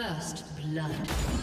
First blood.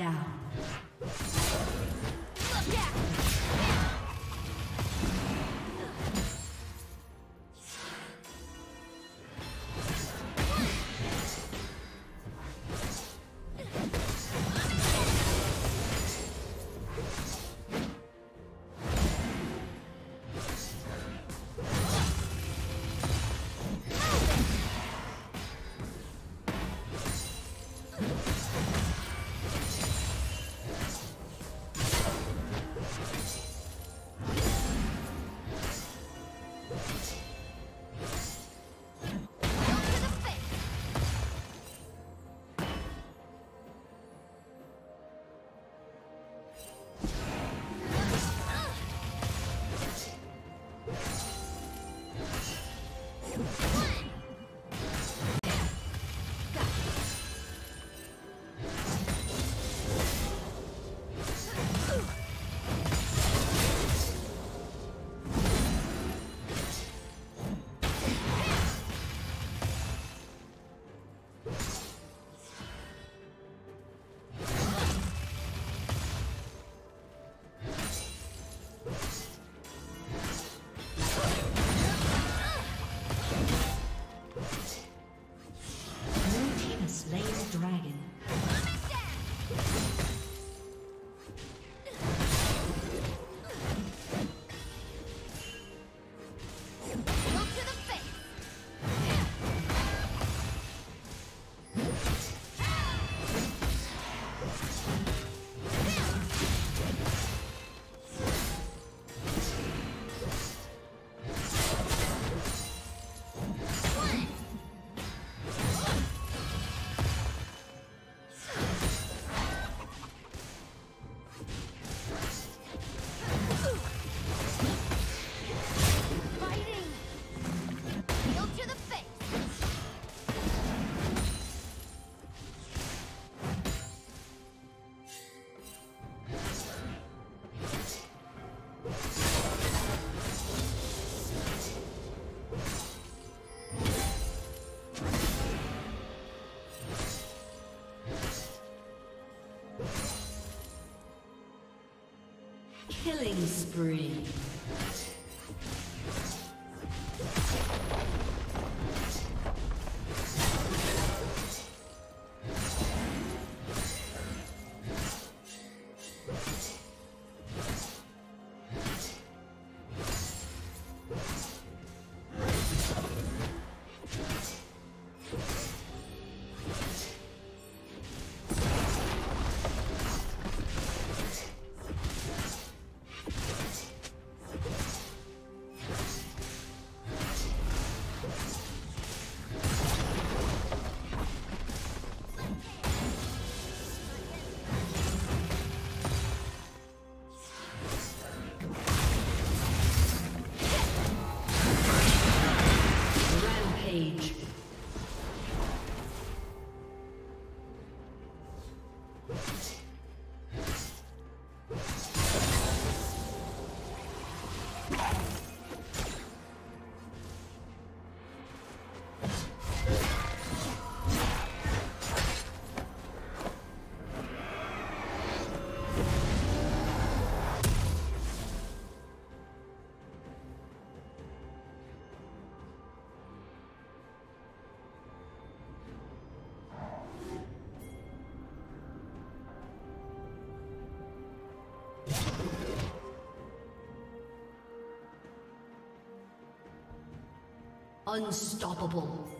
Down. Killing spree. Unstoppable.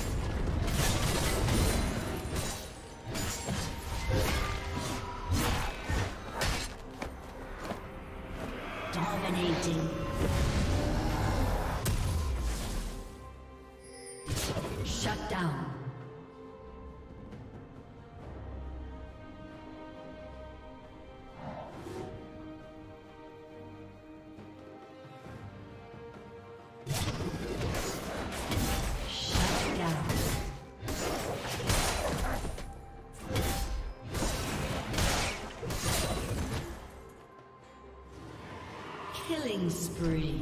Killing spree.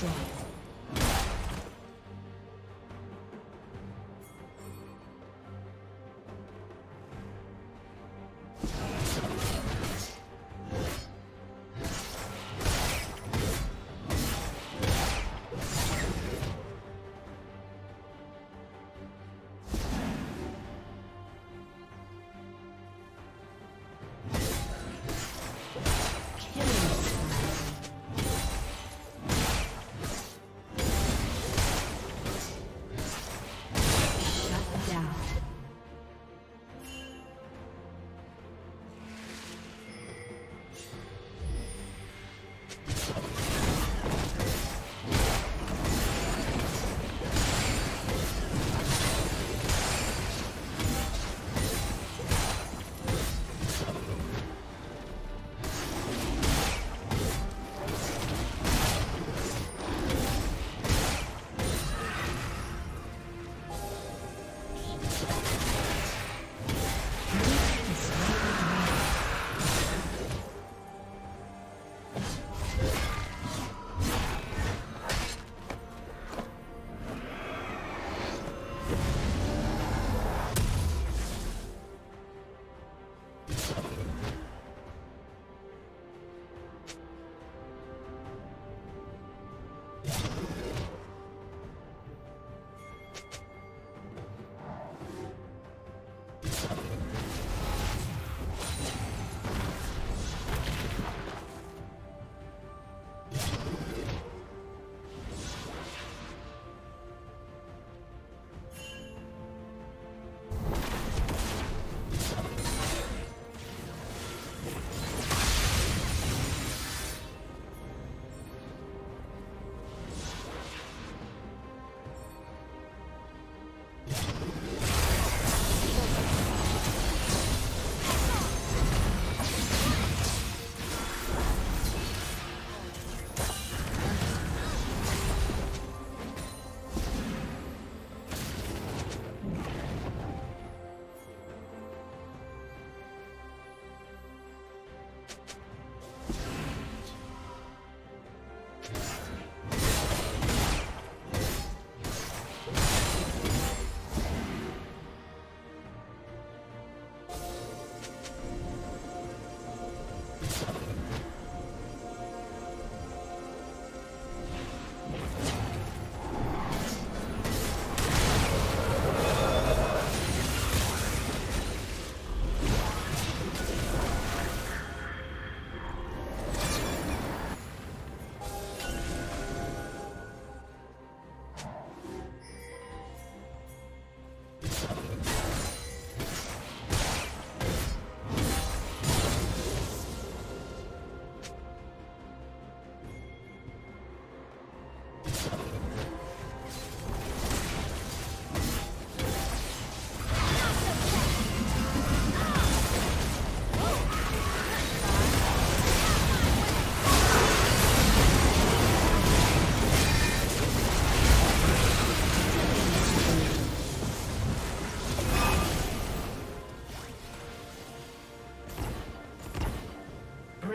destroyed.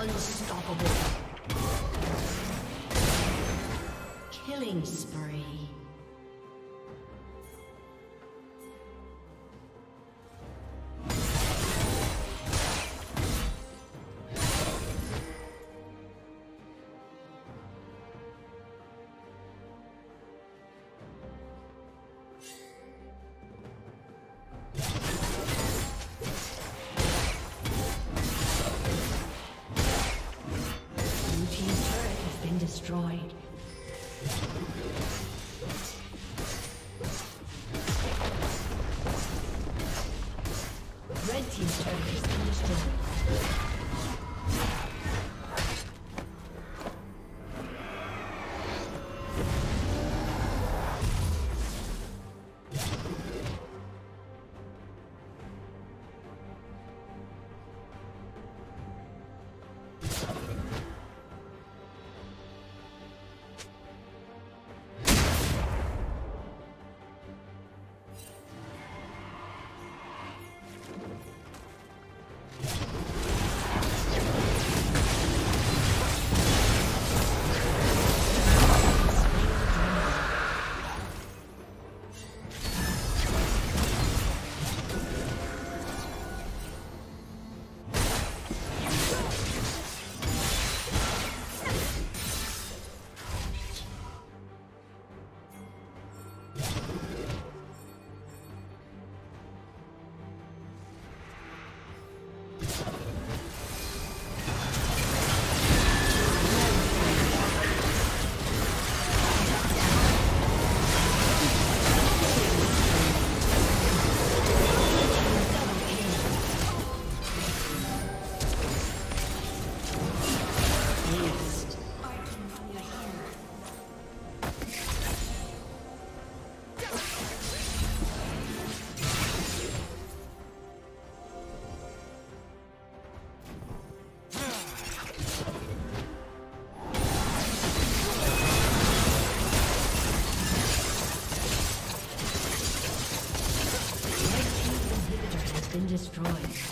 Unstoppable. Killing spree. A